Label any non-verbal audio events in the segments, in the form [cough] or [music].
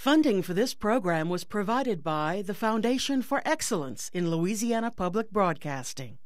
Funding for this program was provided by the Foundation for Excellence in Louisiana Public Broadcasting.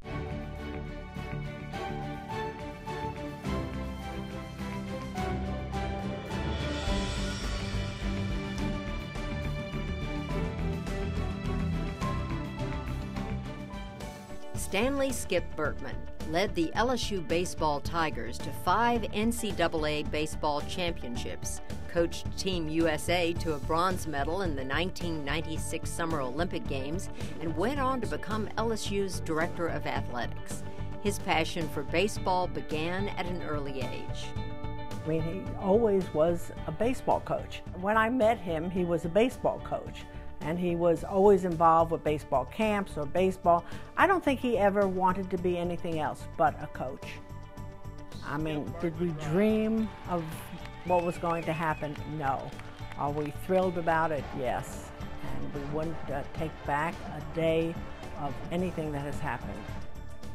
Stanley Skip Bertman led the LSU baseball Tigers to five NCAA baseball championships, coached Team USA to a bronze medal in the 1996 Summer Olympic Games, and went on to become LSU's director of athletics. His passion for baseball began at an early age. I mean, he always was a baseball coach. When I met him, he was a baseball coach and he was always involved with baseball camps or baseball. I don't think he ever wanted to be anything else but a coach. I mean, did we dream of what was going to happen? No. Are we thrilled about it? Yes. And we wouldn't uh, take back a day of anything that has happened.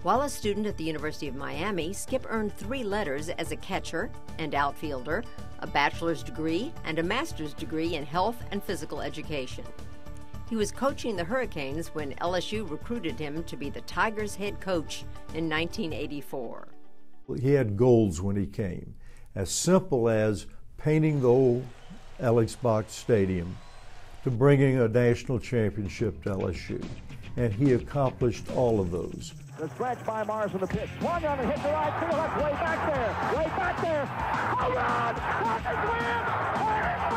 While a student at the University of Miami, Skip earned three letters as a catcher and outfielder, a bachelor's degree, and a master's degree in health and physical education. He was coaching the Hurricanes when LSU recruited him to be the Tigers head coach in 1984. He had goals when he came, as simple as painting the old Alex Box Stadium to bringing a national championship to LSU. And he accomplished all of those. The stretch by Morrison the pitch. Swung on and hit the right field. That's way back there. Way back there. Home run! Tigers win! Tigers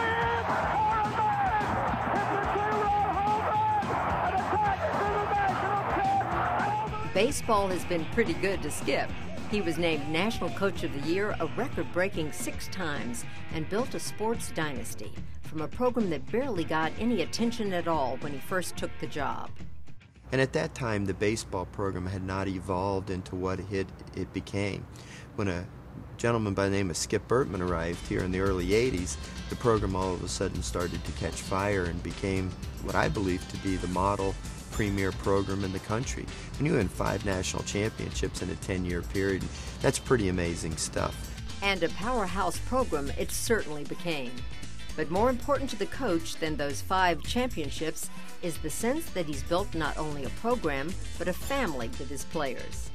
win! Baseball has been pretty good to Skip. He was named National Coach of the Year a record breaking six times and built a sports dynasty from a program that barely got any attention at all when he first took the job. And at that time, the baseball program had not evolved into what it, it became. When a gentleman by the name of Skip Bertman arrived here in the early 80s, the program all of a sudden started to catch fire and became what I believe to be the model premier program in the country. When you win five national championships in a 10 year period, that's pretty amazing stuff. And a powerhouse program it certainly became. But more important to the coach than those five championships is the sense that he's built not only a program, but a family with his players.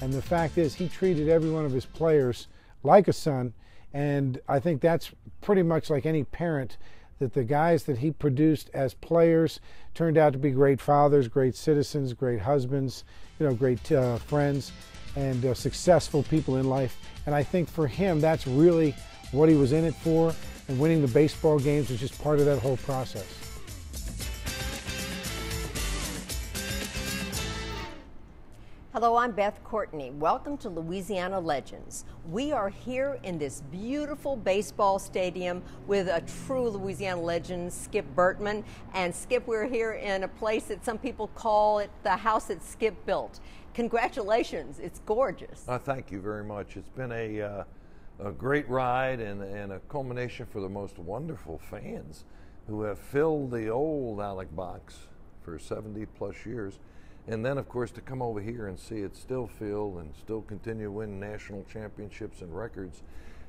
And the fact is, he treated every one of his players like a son. And I think that's pretty much like any parent that the guys that he produced as players turned out to be great fathers, great citizens, great husbands, you know, great uh, friends, and uh, successful people in life. And I think for him, that's really what he was in it for. And winning the baseball games was just part of that whole process. Hello, I'm Beth Courtney. Welcome to Louisiana Legends. We are here in this beautiful baseball stadium with a true Louisiana legend, Skip Bertman. And Skip, we're here in a place that some people call it the house that Skip built. Congratulations, it's gorgeous. Uh, thank you very much. It's been a, uh, a great ride and, and a culmination for the most wonderful fans who have filled the old Alex Box for 70 plus years and then, of course, to come over here and see it still fill and still continue winning national championships and records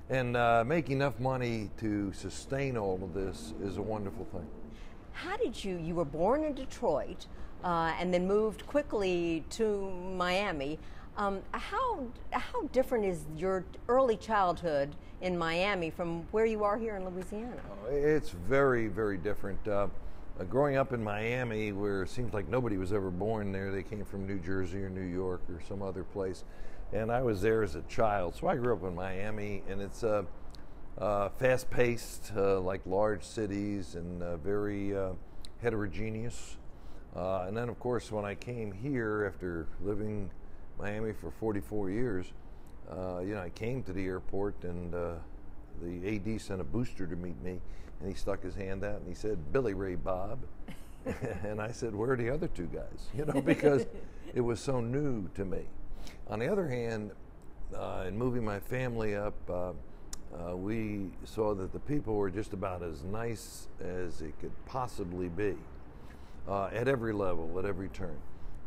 and uh, make enough money to sustain all of this is a wonderful thing. How did you, you were born in Detroit uh, and then moved quickly to Miami. Um, how, how different is your early childhood in Miami from where you are here in Louisiana? Oh, it's very, very different. Uh, uh, growing up in Miami, where it seems like nobody was ever born there, they came from New Jersey or New York or some other place, and I was there as a child. So I grew up in Miami, and it's uh, uh, fast-paced, uh, like large cities, and uh, very uh, heterogeneous. and then, of course, when I came here after living Miami for 44 years, you know, I came to the airport, and the AD sent a booster to meet me and he stuck his hand out and he said, Billy Ray Bob. [laughs] [laughs] and I said, Where are the other two guys? You know, because [laughs] it was so new to me. On the other hand, uh, in moving my family up, uh, uh, we saw that the people were just about as nice as it could possibly be uh, at every level, at every turn.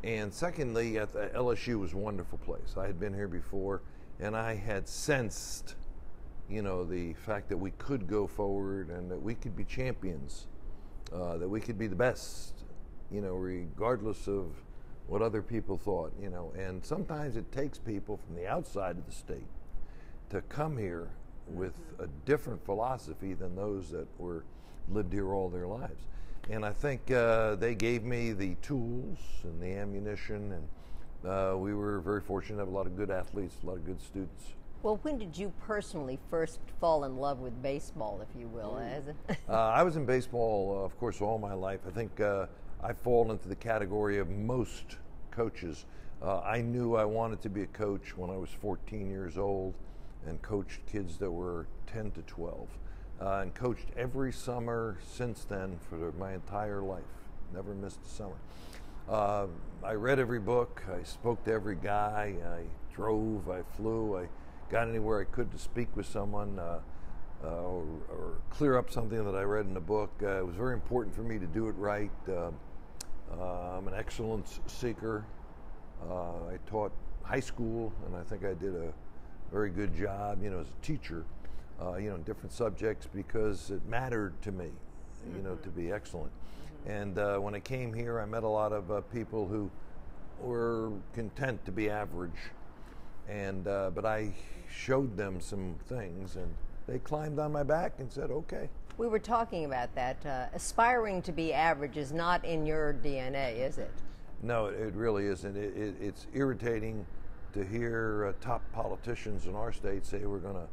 And secondly, at the LSU was a wonderful place. I had been here before, and I had sensed you know, the fact that we could go forward and that we could be champions, uh, that we could be the best, you know, regardless of what other people thought, you know. And sometimes it takes people from the outside of the state to come here with a different philosophy than those that were lived here all their lives. And I think uh, they gave me the tools and the ammunition, and uh, we were very fortunate to have a lot of good athletes, a lot of good students. Well, when did you personally first fall in love with baseball, if you will? As [laughs] uh, I was in baseball, uh, of course, all my life. I think uh, I fall into the category of most coaches. Uh, I knew I wanted to be a coach when I was 14 years old and coached kids that were 10 to 12. Uh, and coached every summer since then for my entire life. Never missed a summer. Uh, I read every book. I spoke to every guy. I drove. I flew. I got anywhere I could to speak with someone uh, uh or, or, clear up something that I read in a book. Uh, it was very important for me to do it right. Uh, I'm an excellence seeker. I taught high school, and I think I did a very good job, you know, as a teacher, uh, you know, in different subjects because it mattered to me, you know, to be excellent. Mm-hmm. And uh, when I came here, I met a lot of uh, people who were content to be average, and uh, but I showed them some things, and they climbed on my back and said, "Okay." We were talking about that. Uh, aspiring to be average is not in your DNA, is it? No, it really isn't. It, it, it's irritating to hear uh, top politicians in our state say we're going to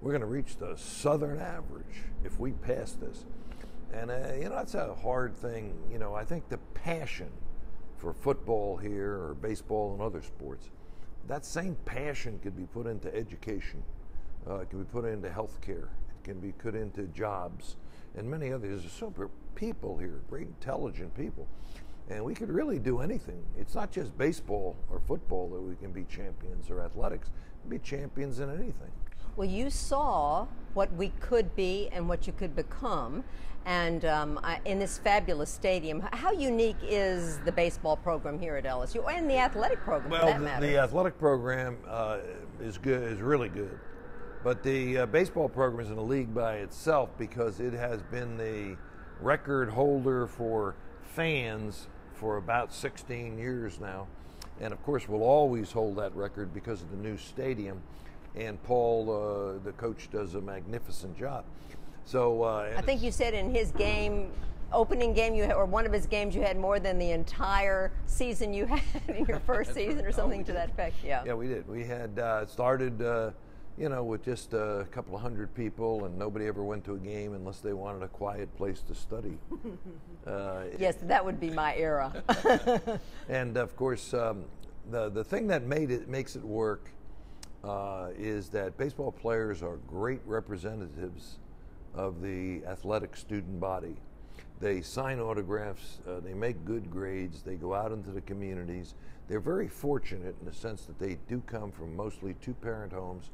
we're going to reach the southern average if we pass this. And uh, you know that's a hard thing. You know, I think the passion for football here or baseball and other sports, that same passion could be put into education. Uh, it can be put into healthcare. It can be put into jobs and many others. There's so many people here, great intelligent people and we could really do anything. It's not just baseball or football that we can be champions or athletics. be champions in anything. Well, you saw what we could be and what you could become. And um, in this fabulous stadium, how unique is the baseball program here at LSU and the athletic program? Well, the, the, athletic program uh, is good, is really good, but the uh, baseball program is in a league by itself because it has been the record holder for fans for about 16 years now. And of course, we'll always hold that record because of the new stadium. And Paul, uh, the coach, does a magnificent job. So uh, I think you said in his game, opening game, you had, or one of his games, you had more than the entire season you [laughs] had in your first season, or something oh, to that effect. Yeah. Yeah, we did. We had uh, started uh, you know, with just a couple of hundred people, and nobody ever went to a game unless they wanted a quiet place to study. [laughs] uh, yes, that would be my era. [laughs] and of course, um, the the thing that made it makes it work uh, is that baseball players are great representatives of the athletic student body. They sign autographs, uh, they make good grades, they go out into the communities. They're very fortunate in the sense that they do come from mostly two parent homes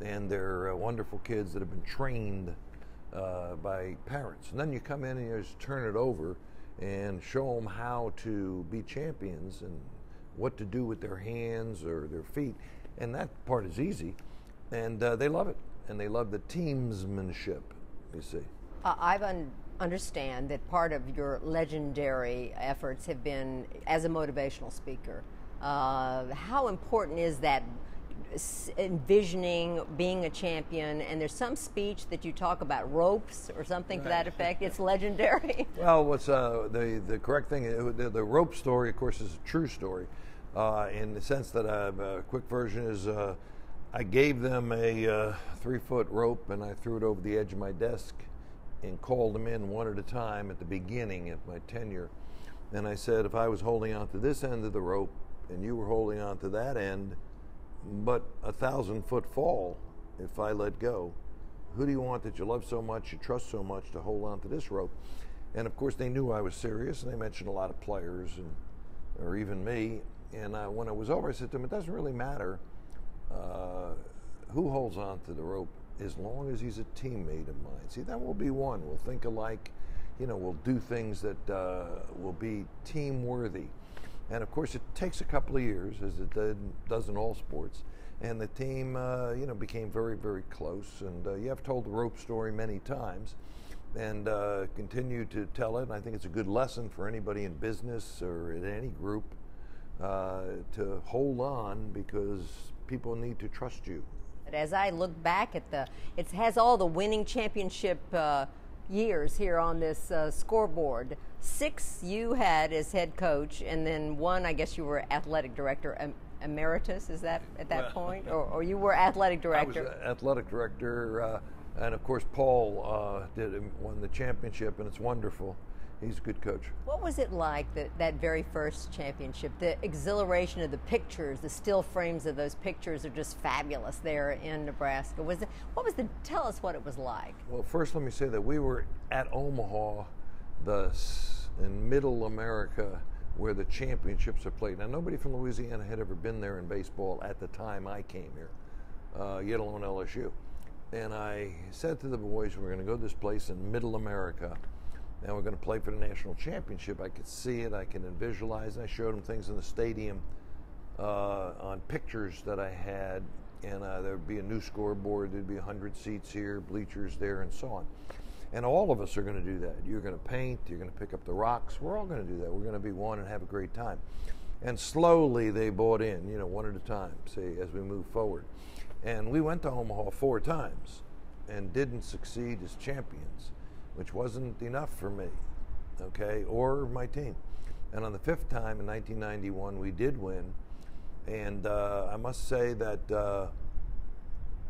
and they're uh, wonderful kids that have been trained uh, by parents. And then you come in and you just turn it over and show them how to be champions and what to do with their hands or their feet. And that part is easy. And uh, they love it. And they love the teamsmanship, you see. Uh, I've un- understand that part of your legendary efforts have been as a motivational speaker. Uh, how important is that envisioning being a champion, and there's some speech that you talk about ropes or something right. to that effect. It's [laughs] legendary. [laughs] well, what's uh, the the correct thing? Uh, the, the, rope story, of course, is a true story, uh, in the sense that uh, a quick version is. I gave them a uh, three foot rope and I threw it over the edge of my desk and called them in one at a time at the beginning of my tenure. And I said, if I was holding on to this end of the rope and you were holding on to that end, but a thousand foot fall if I let go. Who do you want that you love so much, you trust so much to hold on to this rope? And of course, they knew I was serious, and they mentioned a lot of players, and or even me. And uh, when it was over, I said to them, "It doesn't really matter uh, who holds on to the rope, as long as he's a teammate of mine. See, then we'll be one. We'll think alike. You know, we'll do things that uh, will be team worthy." And of course, it takes a couple of years, as it does in all sports. and the team, uh, you know, became very, very close. And uh, you have told the rope story many times, and uh, continue to tell it. And I think it's a good lesson for anybody in business or in any group uh, to hold on because people need to trust you. As I look back at the, it has all the winning championship uh, years here on this uh, scoreboard. Six you had as head coach, and then one, I guess you were athletic director em- emeritus. Is that at that Well, point, [laughs] or, or you were athletic director? I was athletic director, uh, and of course Paul uh, did won the championship, and it's wonderful. He's a good coach. What was it like that, that very first championship? The exhilaration of the pictures, the still frames of those pictures are just fabulous there in Nebraska. Was it? What was the? Tell us what it was like. Well, first let me say that we were at Omaha, the in Middle America, where the championships are played. Now nobody from Louisiana had ever been there in baseball at the time I came here, uh, yet alone LSU. And I said to the boys, we're going to go to this place in Middle America, and we're going to play for the national championship. I could see it, I can visualize. And I showed them things in the stadium uh, on pictures that I had, and uh, there would be a new scoreboard. There'd be 100 seats here, bleachers there, and so on. And all of us are going to do that. You're going to paint, you're going to pick up the rocks. We're all going to do that. We're going to be one and have a great time. And slowly they bought in, you know, one at a time, see, as we move forward. And we went to Omaha four times and didn't succeed as champions, which wasn't enough for me, okay, or my team. And on the fifth time in 1991, we did win. And uh, I must say that uh,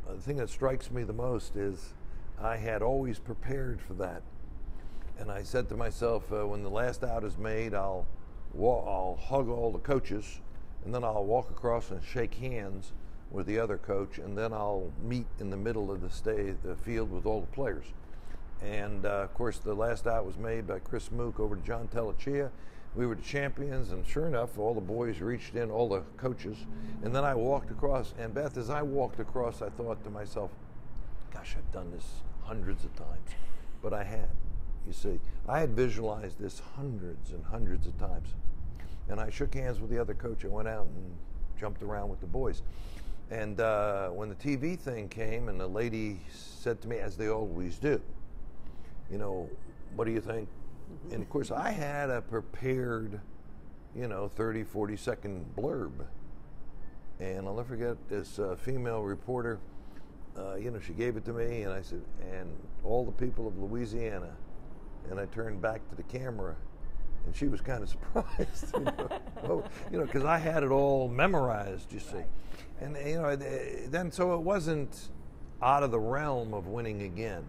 the thing that strikes me the most is I had always prepared for that. And I said to myself, uh, when the last out is made, I'll, wa- I'll hug all the coaches, and then I'll walk across and shake hands with the other coach, and then I'll meet in the middle of the, stay, the field with all the players. And uh, of course, the last out was made by Chris Moock over to John Tellechea. We were the champions, and sure enough, all the boys reached in, all the coaches. And then I walked across, and Beth, as I walked across, I thought to myself, gosh, I've done this hundreds of times. But I had, you see. I had visualized this hundreds and hundreds of times. And I shook hands with the other coach. I went out and jumped around with the boys. And uh, when the TV thing came, and the lady said to me, as they always do, you know, what do you think? And of course, I had a prepared, you know, 30, 40 second blurb. And I'll never forget this uh, female reporter, uh, you know, she gave it to me, and I said, and all the people of Louisiana. And I turned back to the camera, and she was kind of [laughs] surprised, you know, [laughs] oh, you know, because I had it all memorized, you see. And, you know, then so it wasn't out of the realm of winning again,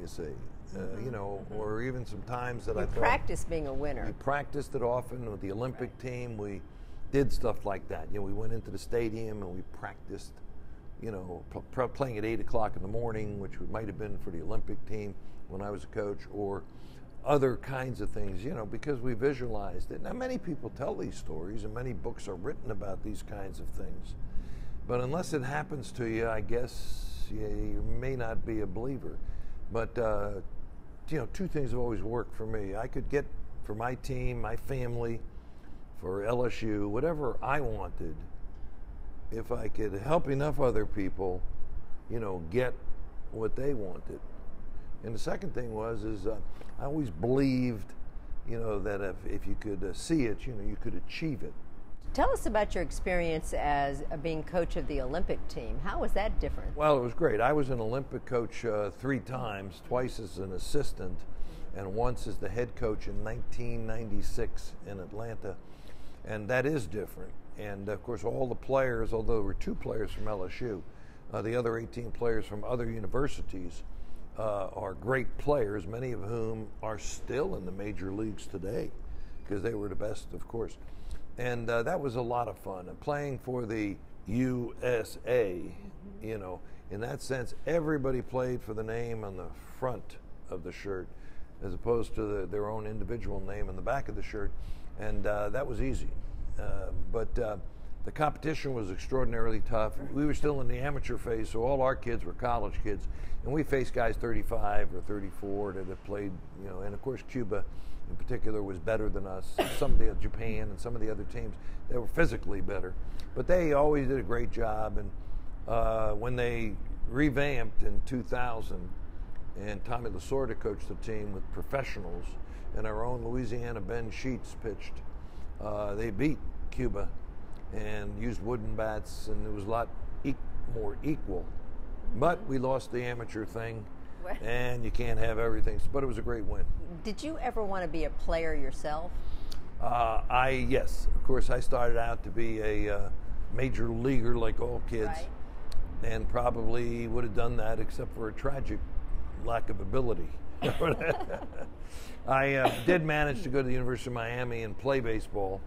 you see. Uh, you know, or even some times that I You thought practice being a winner. we practiced it often with the Olympic team. We did stuff like that. You know, we went into the stadium and we practiced. You know, p- playing at eight o'clock in the morning, which might have been for the Olympic team when I was a coach, or other kinds of things. You know, because we visualized it. Now, many people tell these stories, and many books are written about these kinds of things. But unless it happens to you, I guess you, you may not be a believer. But uh, you know, two things have always worked for me. I could get for my team, my family, for LSU, whatever I wanted, if I could help enough other people, you know, get what they wanted. And the second thing was is uh, I always believed, you know, that if, if you could uh, see it, you know, you could achieve it. Tell us about your experience as uh, being coach of the Olympic team. How was that different? Well, it was great. I was an Olympic coach uh, three times, twice as an assistant, and once as the head coach in 1996 in Atlanta. And that is different. And of course, all the players, although there were two players from LSU, uh, the other 18 players from other universities uh, are great players, many of whom are still in the major leagues today because they were the best, of course. And uh, that was a lot of fun. And playing for the USA, you know, in that sense, everybody played for the name on the front of the shirt as opposed to the, their own individual name on the back of the shirt. And uh, that was easy. Uh, but uh, the competition was extraordinarily tough. We were still in the amateur phase, so all our kids were college kids. And we faced guys 35 or 34 that had played, you know, and of course, Cuba in particular was better than us. Some of the Japan and some of the other teams they were physically better, but they always did a great job. And Uh, when they revamped in 2000, and Tommy Lasorda coached the team with professionals, and our own Louisiana Ben Sheets pitched. Uh, they beat Cuba and used wooden bats, and it was a lot e- more equal. But we lost the amateur thing, and you can't have everything. But it was a great win. Did you ever want to be a player yourself? Uh, I yes, of course. I started out to be a uh, major leaguer like all kids, Right. and probably would have done that except for a tragic lack of ability. [laughs] I uh, did manage to go to the University of Miami and play baseball,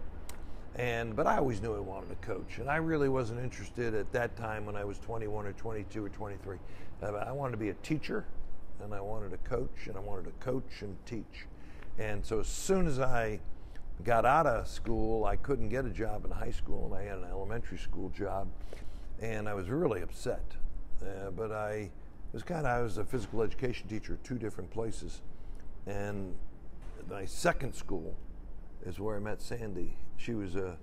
and but I always knew I wanted to coach, and I really wasn't interested at that time when I was 21 or 22 or 23. Uh, I wanted to be a teacher, and I wanted to coach, and I wanted to coach and teach, and so as soon as I got out of school, I couldn't get a job in high school, and I had an elementary school job, and I was really upset. Uh, but I was kind of I was a physical education teacher at two different places, and my second school is where I met Sandy. She was a,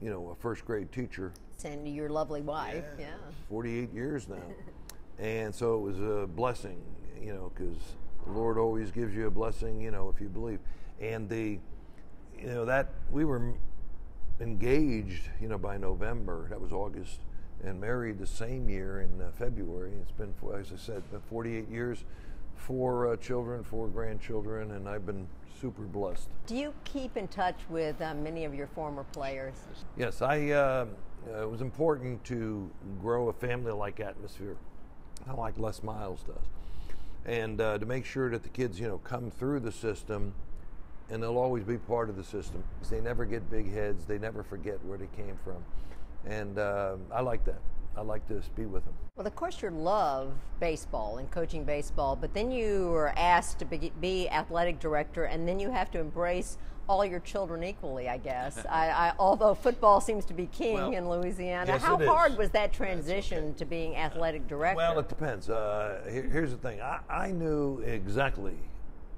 you know, a first grade teacher, And your lovely wife, yeah. 48 years now, [laughs] and so it was a blessing, you know, because the Lord always gives you a blessing, you know, if you believe. And the, you know, that we were engaged, you know, by November. That was August, and married the same year in uh, February. It's been, as I said, been 48 years, four uh, children, four grandchildren, and I've been super blessed. Do you keep in touch with uh, many of your former players? Yes, I. Uh, uh, it was important to grow a family-like atmosphere, kind of like Les Miles does, and uh, to make sure that the kids, you know, come through the system, and they'll always be part of the system. They never get big heads. They never forget where they came from, and uh, I like that. I like to be with them. Well, of course, you love baseball and coaching baseball, but then you are asked to be, be athletic director, and then you have to embrace all your children equally, I guess. [laughs] I, I, although football seems to be king Well, in Louisiana, yes, how hard was that transition to being athletic director? Well, it depends. Uh, here, here's the thing. I, I knew exactly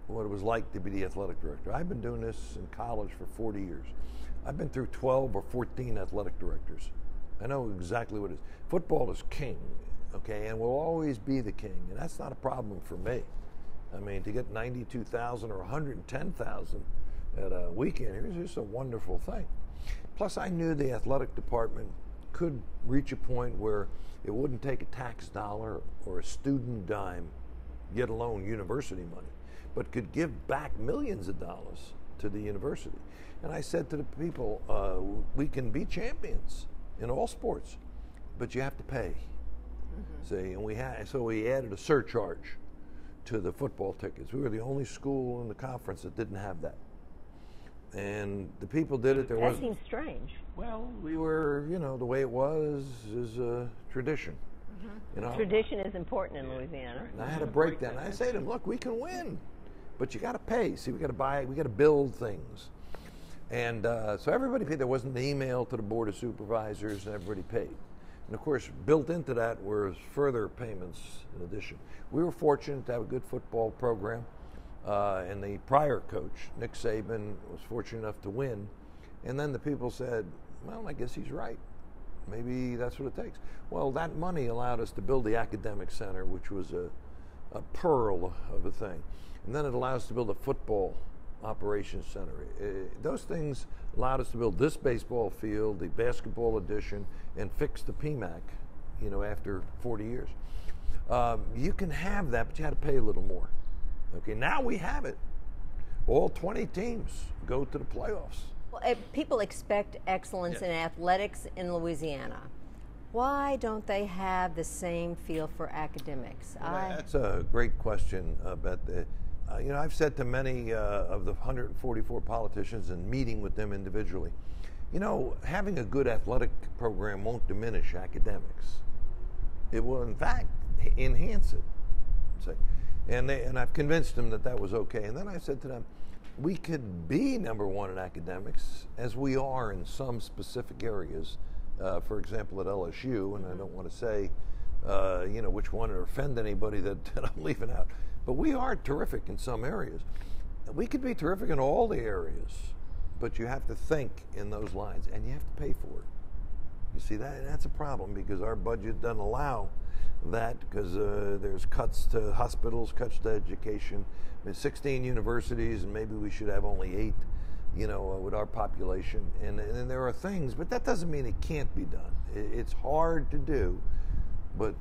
what it was like to be the athletic director. I've been doing this in college for 40 years. I've been through 12 or 14 athletic directors. I know exactly what it is. Football is king, okay, and will always be the king, and that's not a problem for me. I mean, to get 92,000 or 110,000 at a weekend It was just a wonderful thing. Plus, I knew the athletic department could reach a point where it wouldn't take a tax dollar or a student dime, get alone university money, but could give back millions of dollars to the university. And I said to the people, uh, we can be champions in all sports, but you have to pay. See, and we had so we added a surcharge to the football tickets. We were the only school in the conference that didn't have that. And the people did it. There that was seems strange. well, we were, you know, the way it was is a tradition. You know, Tradition is important in Louisiana. and I had to break that. I say to them, look, we can win, but you got to pay. See, we got to buy, we got to build things. And uh, so everybody paid. There wasn't an email to the board of supervisors, and everybody paid. And of course, built into that were further payments in addition. We were fortunate to have a good football program, uh, and the prior coach, Nick Saban, was fortunate enough to win. And then the people said, well, I guess he's right. Maybe that's what it takes. Well, that money allowed us to build the academic center, which was a, a pearl of a thing. And then it allowed us to build a football operations center. Uh, those things allowed us to build this baseball field, the basketball addition, and fix the PMAC, you know, after 40 years. Um, you can have that, but you had to pay a little more. Okay, now we have it. All 20 teams go to the playoffs. Well, eh, people expect excellence in athletics in Louisiana. Why don't they have the same feel for academics? I, That's a great question, uh, Beth. Uh, uh, you know, I've said to many uh, of the 144 politicians and meeting with them individually, you know, having a good athletic program won't diminish academics. It will, in fact, h- enhance it. Say, and they, and I've convinced them that that was okay. And then I said to them, we could be number one in academics as we are in some specific areas. Uh, for example, at LSU, and I don't want to say, uh, you know, which one or offend anybody that, [laughs] that I'm leaving out, but we are terrific in some areas. We could be terrific in all the areas, but you have to think in those lines, and you have to pay for it. You see, that that's a problem because our budget doesn't allow that because uh, there's cuts to hospitals, cuts to education. I mean, 16 universities, and maybe we should have only eight, you know, uh, with our population. And, and there are things, but that doesn't mean it can't be done. It, it's hard to do, but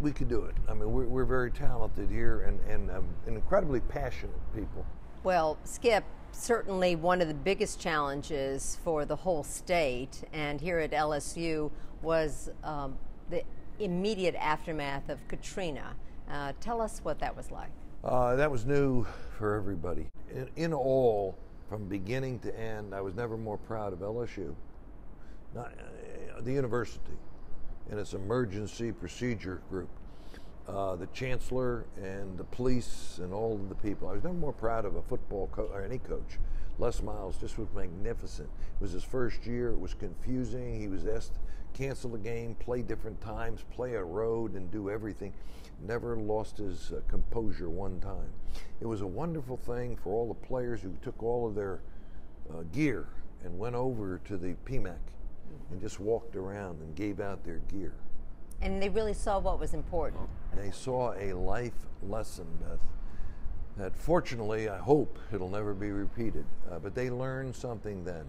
we could do it. I mean, we're, we're very talented here and, and um, incredibly passionate people. Well, Skip, certainly one of the biggest challenges for the whole state and here at LSU was um, the immediate aftermath of Katrina. Uh, tell us what that was like. Uh, that was new for everybody. In, in, all, from beginning to end, I was never more proud of LSU, not, uh, the university, and its emergency procedure group. Uh, the chancellor and the police and all of the people. I was never more proud of a football coach or any coach. Les Miles just was magnificent. It was his first year. It was confusing. He was asked to cancel the game, play different times, play a road, and do everything. Never lost his uh, composure one time. It was a wonderful thing for all the players who took all of their uh, gear and went over to the PMAC and just walked around and gave out their gear. And they really saw what was important. They saw a life lesson, Beth, that fortunately I hope it'll never be repeated. Uh, but they learned something then.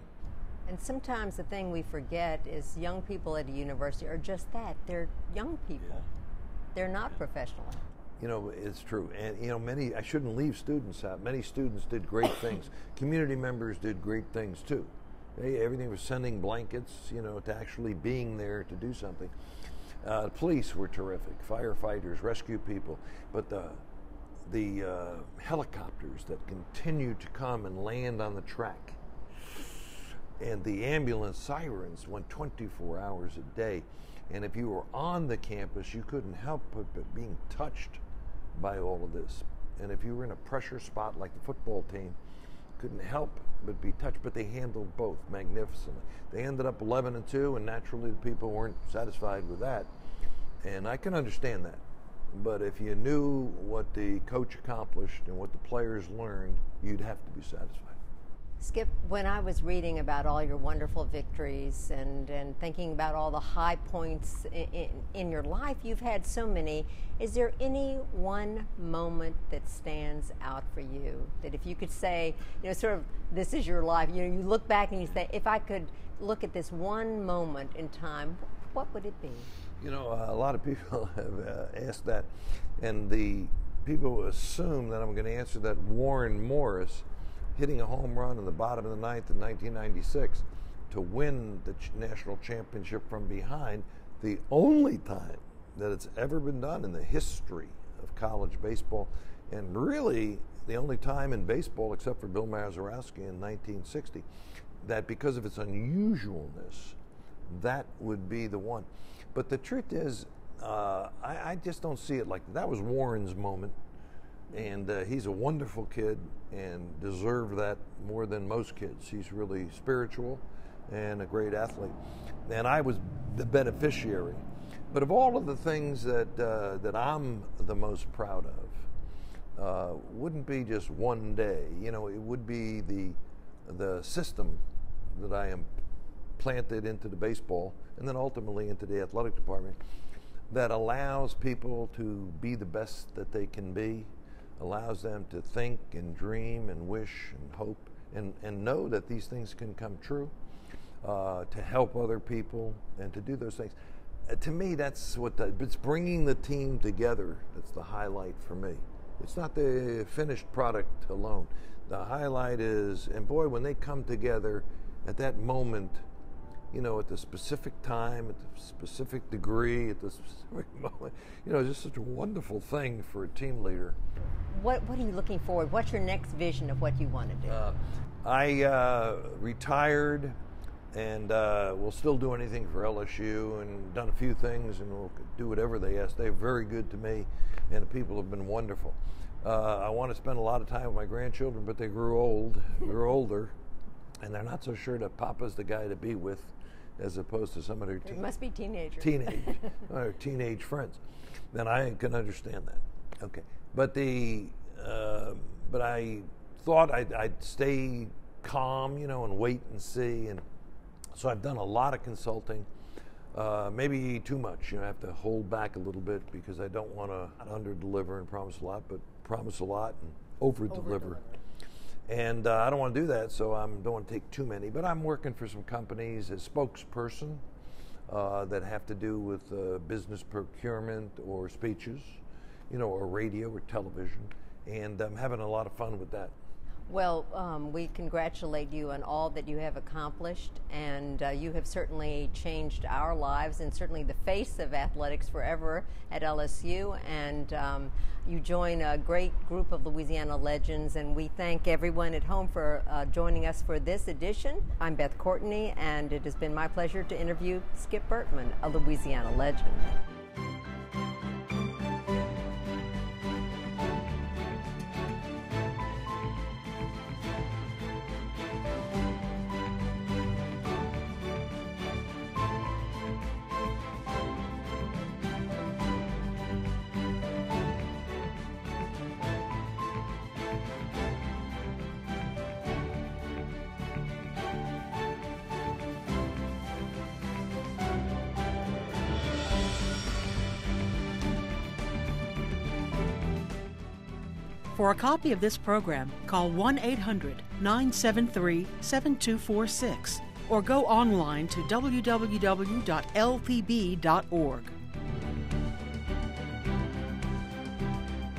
And sometimes the thing we forget is young people at a university are just that. They're young people. Yeah. They're not professional. You know, it's true. And, you know, many, I shouldn't leave students out. Many students did great things. [coughs] Community members did great things too. They, everything was sending blankets, you know, to actually being there to do something. Uh, police were terrific, firefighters, rescue people, but the the uh, helicopters that continued to come and land on the track, and the ambulance sirens went 24 hours a day. And if you were on the campus, you couldn't help but, being touched by all of this. And if you were in a pressure spot like the football team, couldn't help but be touched. But they handled both magnificently. They ended up 11 and 2, and naturally the people weren't satisfied with that. And I can understand that. But if you knew what the coach accomplished and what the players learned, you'd have to be satisfied. Skip, when I was reading about all your wonderful victories and, and thinking about all the high points in, in, in, your life, you've had so many. Is there any one moment that stands out for you? That if you could say, you know, sort of, this is your life, you know, you look back and you say, if I could look at this one moment in time, what would it be? You know, a lot of people [laughs] have uh, asked that, and the people assume that I'm going to answer that Warren Morris hitting a home run in the bottom of the ninth in 1996 to win the ch- national championship from behind, the only time that it's ever been done in the history of college baseball, and really the only time in baseball, except for Bill Mazeroski in 1960, that because of its unusualness, that would be the one. But the truth is, uh, I, I, just don't see it like that. that was Warren's moment and uh, he's a wonderful kid and deserved that more than most kids. He's really spiritual and a great athlete. And I was the beneficiary. But of all of the things that uh, that I'm the most proud of, uh, wouldn't be just one day. You know, it would be the the system that I am planted into the baseball and then ultimately into the athletic department that allows people to be the best that they can be allows them to think and dream and wish and hope and, and know that these things can come true, uh, to help other people and to do those things. Uh, to me, that's what the, it's bringing the team together that's the highlight for me. It's not the finished product alone. The highlight is, and boy, when they come together at that moment, you know, at the specific time, at the specific degree, at the specific [laughs] moment. You know, it's just such a wonderful thing for a team leader. What What are you looking forward? What's your next vision of what you want to do? Uh, I uh, retired and uh, will still do anything for LSU and done a few things and will do whatever they ask. They're very good to me, and the people have been wonderful. Uh, I want to spend a lot of time with my grandchildren, but they grew old, [laughs] grew older, and they're not so sure that Papa's the guy to be with as opposed to some of their teen- must be teenagers. Teenage, or [laughs] teenage friends. Then I can understand that. Okay, but the uh, but I thought I'd, I'd, stay calm, you know, and wait and see. And So I've done a lot of consulting. Uh, maybe too much. You know, I have to hold back a little bit because I don't want to under deliver and promise a lot, but promise a lot and over deliver. And uh, I don't want to do that, so I don't want to take too many. But I'm working for some companies as spokesperson uh, that have to do with uh, business procurement or speeches, you know, or radio or television. And I'm having a lot of fun with that. Well, um, we congratulate you on all that you have accomplished, and uh, you have certainly changed our lives and certainly the face of athletics forever at LSU. And um, you join a great group of Louisiana legends, and we thank everyone at home for uh, joining us for this edition. I'm Beth Courtney, and it has been my pleasure to interview Skip Bertman, a Louisiana legend. For a copy of this program, call 1 800 973 7246 or go online to www.lpb.org.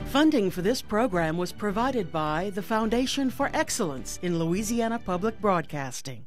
Funding for this program was provided by the Foundation for Excellence in Louisiana Public Broadcasting.